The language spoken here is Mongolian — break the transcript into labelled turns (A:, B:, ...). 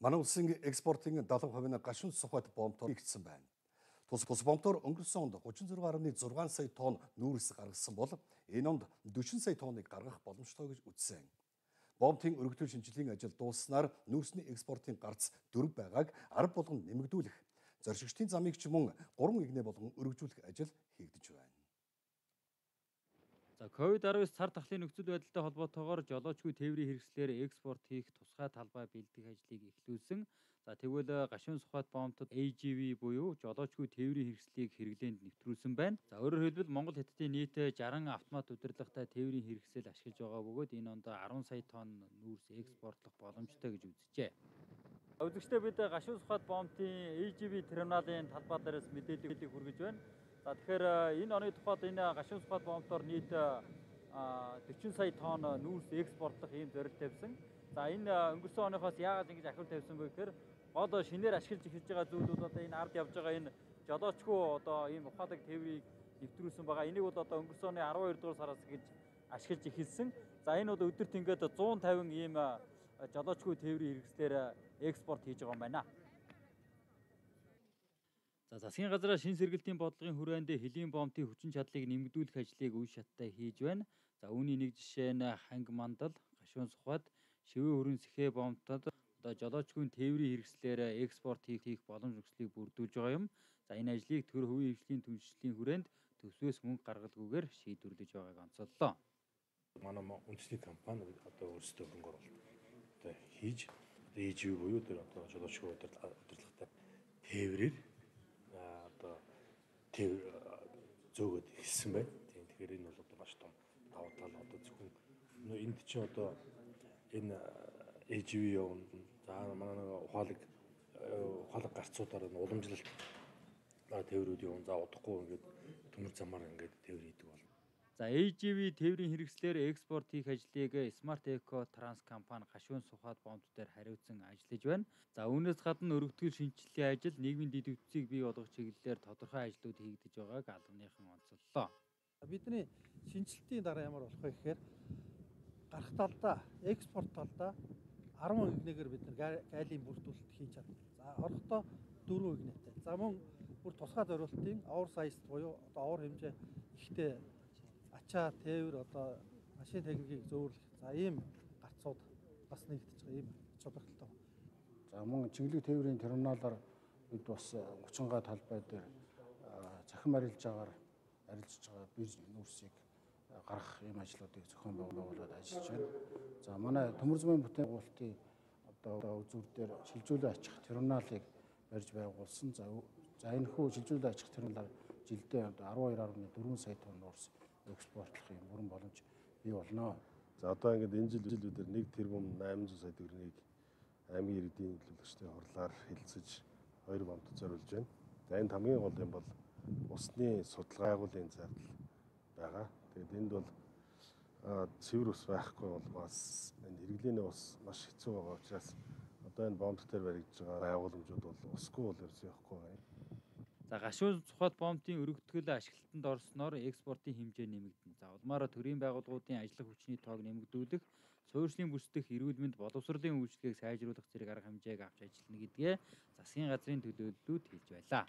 A: Манай улсын экспортын 70% нь гашуун сухад бомбтоор нэгдсэн байна. Тус тус бомбтоор өнгөрсөн онд 36.6 сая тонн нүүрс гаргасан бол энэ онд 40 сая тонныг гаргах боломжтой гэж үзсэн. Бомбтын өргөдөл шинжилгээний ажил дууссанаар нүүрсний экспортын гарц дөрв байгааг арга болгон нэмэгдүүлэх, зоршигчдын замыг ч мөн 3 игнэ болгон өргөжүүлэх ажил хийгдэж байна.
B: За COVID-19 цар тахлын нөхцөл байдалтай холбоотойгоор жолоочгүй тээврийн хэрэгслээр экспорт хийх тусгай талбай бэлдэх ажлыг эхлүүлсэн. За тэгвэл э, гашуун сухбат бомтод AGV буюу жолоочгүй тээврийн хэрэгслийг хэрэглээнд нэвтрүүлсэн байна. За өөрөөр хэлбэл Монгол хятадын нийт 60 автомат удирдлагатай тээврийн хэрэгсэл ашиглаж байгаа бөгөөд энэ онд 10 сая тонн нүүрс экспортлох боломжтой гэж үзжээ. Үзэгчдээ бид гашуун сухбат бомтын AGV терминалын талбай дээрээс мэдээллийг хүргэж байна. За тэгэхээр энэ оны тухайд энэ гашуун сухад бомбтоор нийт 40 сая тонн нүүрс экспортлох ийм зорилт тавьсан. За энэ өнгөрсөн оныхоос яагаад ингэж ахиу тавьсан бэ гэхээр гол шинээр ашиглаж эхэлж байгаа зүйлүүд одоо энэ ард явж байгаа энэ жолоочгүй одоо ийм ухаадаг тээврийг нэвтрүүлсэн байгаа. Энийг бол одоо өнгөрсөн оны 12 дугаар сараас гэж ашиглаж эхэлсэн. За энэ бол өдөрт ингээд 150 ийм жолоочгүй тээврийн хэрэгслээр экспорт хийж байгаа юм байна. За засгийн газраа шин сэргэлтийн бодлогын хүрээнд хөлийн бомтын хүчин чадлыг нэмэгдүүлэх ажлыг үе шаттай хийж байна. За үүний нэг жишээ нь ханг мандал, гашуун сухад, шивээ хөрөн сэхээ бомтод одоо жолоочгүй тээврийн хэрэгслээр экспорт хийх хийх боломж нөхцөлийг бүрдүүлж байгаа юм. За энэ ажлыг төр хувийн хөгжлийн түншлэлийн хүрээнд төсвөөс мөнгө гаргалгүйгээр шийдвэрлэж байгааг онцоллоо.
C: Манай үндэсний компани одоо өөрсдөө хөнгө оруулалт одоо хийж одоо EGV буюу тэр одоо жолоочгүй удирдлагатай тээврээр тэр зөөгөөд хэлсэн байна. Тийм тэгэхээр энэ бол одоо маш том давуу тал одоо зөвхөн энд чинь одоо энэ AGV явна. За манай нэг ухаалаг ухаалаг гарцуудаар нь уламжлалт тээврүүд явна. За удахгүй ингээд төмөр замаар ингээд тээвэр хийдэг болно.
B: За AGV тээврийн хэрэгслээр экспорт хийх ажлыг Smart Eco Trans компани гашуун сухад бомб дээр хариуцсан ажиллаж байна. За үүнээс гадна өргөтгөл шинжилгээ ажил нийгмийн дэд үтцийг бий болгох чиглэлээр тодорхой ажлууд хийгдэж байгааг албаныхан онцоллоо.
D: Бидний шинжилтийн дараа ямар болох вэ гэхээр гарах талдаа экспорт талдаа 10 игнэгээр бид нар гайлын бүрдүүлэлт хийж чадна. За орохдоо 4 игнэтэй. За мөн бүр тусгай зориултын авар сайз буюу одоо авар хэмжээ ихтэй ачаа тээвэр одоо машин техникийг зөөрлөх за ийм гарцууд бас нэгдэж байгаа ийм чөлөөтэй.
E: За мөн чиглэг тээврийн терминалаар бид бас 30 га талбай дээр захин арилж агаар арилжж байгаа бирж нүүрсийг гаргах ийм ажлуудыг зохион байгуулад ажиллаж байна. За манай төмөр зүйн бүтээгуулалтын одоо үзүүр дээр шилжүүлэн ачих терминалыг барьж байгуулсан. За за энэ хүү шилжүүлэн ачих терминалаар жилдээ 12.4 сая тонн нуурс экспортлох юм бүрэн боломж бий болно.
C: За одоо ингээд энэ жил жилүүдээр 1 тэрбум 800 сая төгрөгийг аймгийн иргэдийн төлөвлөгчдийн хурлаар хэлэлцэж хоёр бомтод зориулж байна. За энд хамгийн гол юм бол усны судалгаа агуулгын зардал байгаа. Тэгээд энд бол цэвэр ус байхгүй бол бас энэ хэрэглээний ус маш хэцүү байгаа учраас одоо энэ бомб дээр баригдаж байгаа байгууламжууд бол усгүй бол ерөөсөө явахгүй байна.
B: За гашуун цухад бомбын өргөтгөл ашиглалтанд орсноор экспортын хэмжээ нэмэгдэнэ. За улмаараа төрийн байгууллагуудын ажиллах хүчний тоог нэмэгдүүлэх, суурьшлийн бүсдэх эрүүл мэнд боловсролын үйлчлэгийг сайжруулах зэрэг арга хэмжээг авч ажиллана гэдгээ засгийн газрын төлөөллүүд хэлж байлаа.